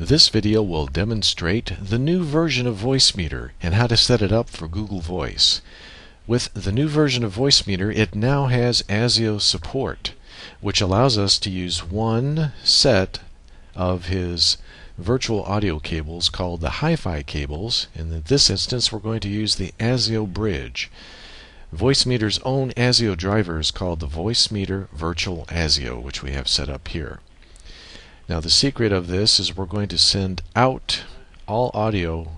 This video will demonstrate the new version of Voicemeeter and how to set it up for Google Voice. With the new version of Voicemeeter, it now has ASIO support, which allows us to use one set of his virtual audio cables called the hi-fi cables. In this instance, we're going to use the ASIO bridge. Voicemeeter's own ASIO driver is called the Voicemeeter Virtual ASIO, which we have set up here. Now the secret of this is we're going to send out all audio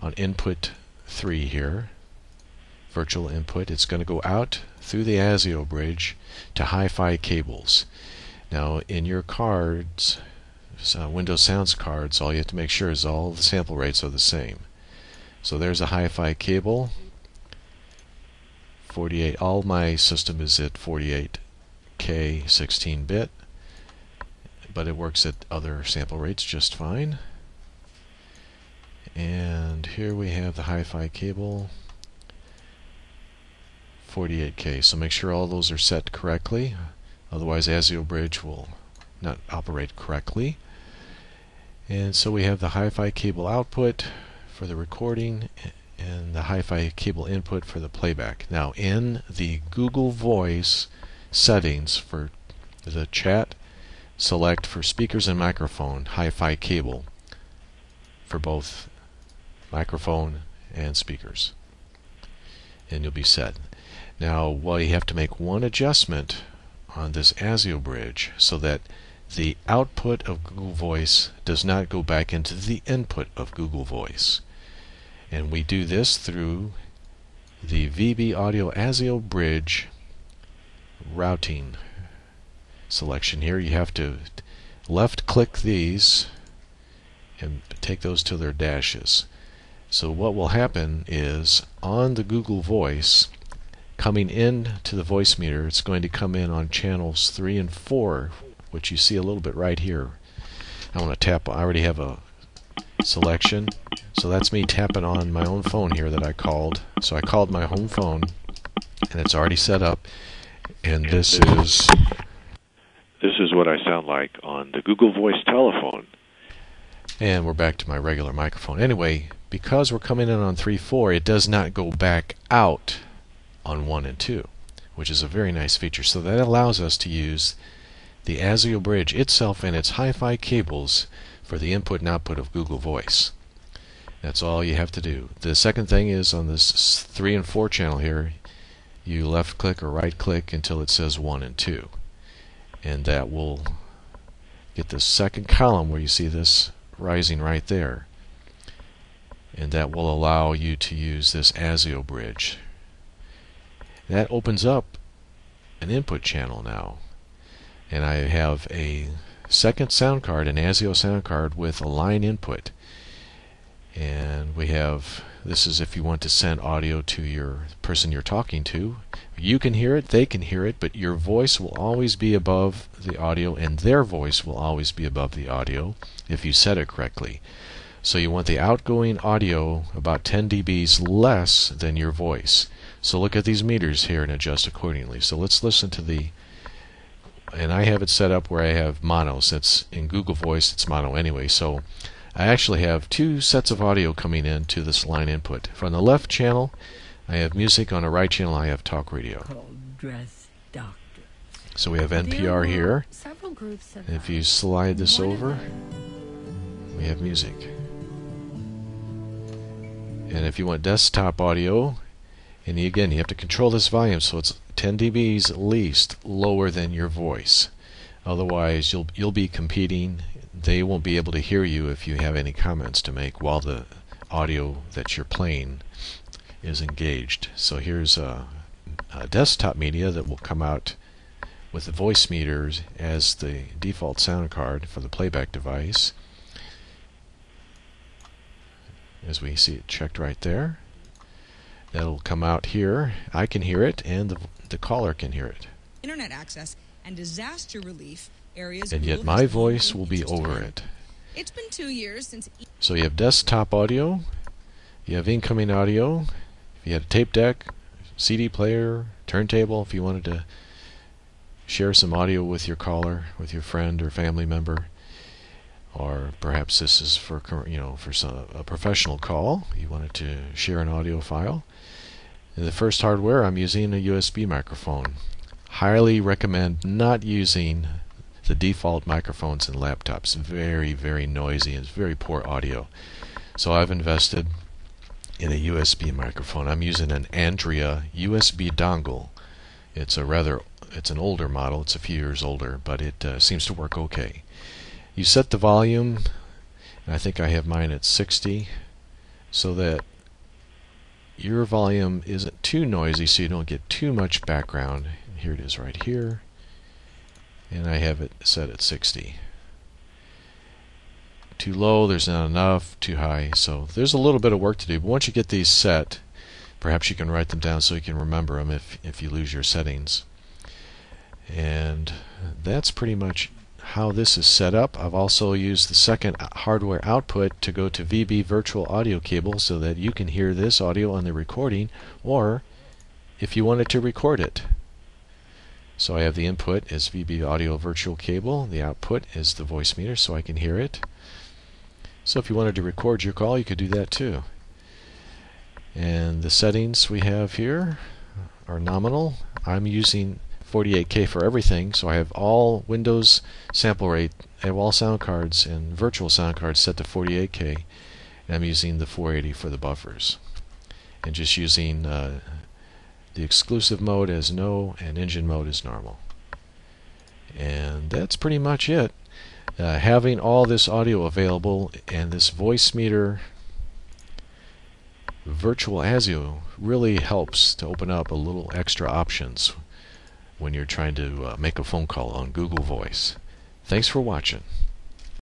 on input 3 here, virtual input. It's going to go out through the ASIO bridge to hi-fi cables. Now in your cards, uh, Windows Sounds cards, all you have to make sure is all the sample rates are the same. So there's a hi-fi cable 48 all my system is at 48k 16 bit but it works at other sample rates just fine. And here we have the hi-fi cable 48k so make sure all those are set correctly. Otherwise ASIO bridge will not operate correctly. And so we have the hi-fi cable output for the recording and the hi-fi cable input for the playback. Now in the Google Voice settings for the chat, select for speakers and microphone hi-fi cable for both microphone and speakers. And you'll be set. Now, well, you have to make one adjustment on this ASIO bridge so that the output of Google Voice does not go back into the input of Google Voice. And we do this through the VB Audio ASIO Bridge routing selection here. You have to left click these and take those to their dashes. So what will happen is on the Google Voice coming in to the Voicemeeter it's going to come in on channels 3 and 4 which you see a little bit right here. I want to tap I already have a selection so that's me tapping on my own phone here that I called. So I called my home phone, and it's already set up. And this is this is what I sound like on the Google Voice telephone. And we're back to my regular microphone. Anyway, because we're coming in on 3.4, it does not go back out on 1 and 2, which is a very nice feature. So that allows us to use the ASIO bridge itself and its hi-fi cables for the input and output of Google Voice. That's all you have to do. The second thing is on this 3 and 4 channel here, you left click or right click until it says 1 and 2. And that will get the second column where you see this rising right there. And that will allow you to use this ASIO bridge. That opens up an input channel now. And I have a second sound card, an ASIO sound card with a line input and we have this is if you want to send audio to your person you're talking to. You can hear it they can hear it but your voice will always be above the audio and their voice will always be above the audio if you set it correctly. So you want the outgoing audio about 10 dBs less than your voice. So look at these meters here and adjust accordingly. So let's listen to the and I have it set up where I have mono since in Google Voice it's mono anyway. So I actually have two sets of audio coming in to this line input. From the left channel, I have music. On the right channel, I have talk radio. So we have NPR here. And if you slide this over, we have music. And if you want desktop audio, and again, you have to control this volume so it's 10 dBs at least lower than your voice. Otherwise, you'll you'll be competing they won't be able to hear you if you have any comments to make while the audio that you're playing is engaged. So here's a, a desktop media that will come out with the Voicemeeters as the default sound card for the playback device. As we see it checked right there. That'll come out here. I can hear it, and the, the caller can hear it. Internet access and disaster relief areas. And yet my voice will be over it. It's been two years since. So you have desktop audio, you have incoming audio. If you had a tape deck, CD player, turntable, if you wanted to share some audio with your caller, with your friend or family member. or perhaps this is for you know for some, a professional call. You wanted to share an audio file. In the first hardware, I'm using a USB microphone. Highly recommend not using the default microphones in laptops. Very, very noisy and very poor audio. So I've invested in a USB microphone. I'm using an Andrea USB dongle. It's a rather it's an older model. It's a few years older, but it uh, seems to work okay. You set the volume, and I think I have mine at 60, so that your volume isn't too noisy, so you don't get too much background. Here it is right here, and I have it set at 60. Too low, there's not enough. Too high, so there's a little bit of work to do. But once you get these set, perhaps you can write them down so you can remember them if if you lose your settings. And that's pretty much how this is set up. I've also used the second hardware output to go to VB virtual audio cable so that you can hear this audio on the recording or if you wanted to record it. So I have the input is VB audio virtual cable, the output is the Voicemeeter so I can hear it. So if you wanted to record your call you could do that too. And the settings we have here are nominal. I'm using 48K for everything, so I have all Windows sample rate, I have all sound cards and virtual sound cards set to 48K, and I'm using the 480 for the buffers. And just using uh, the exclusive mode as no and engine mode as normal. And that's pretty much it. Uh, having all this audio available and this Voicemeeter virtual ASIO really helps to open up a little extra options when you're trying to uh, make a phone call on Google Voice. Thanks for watching.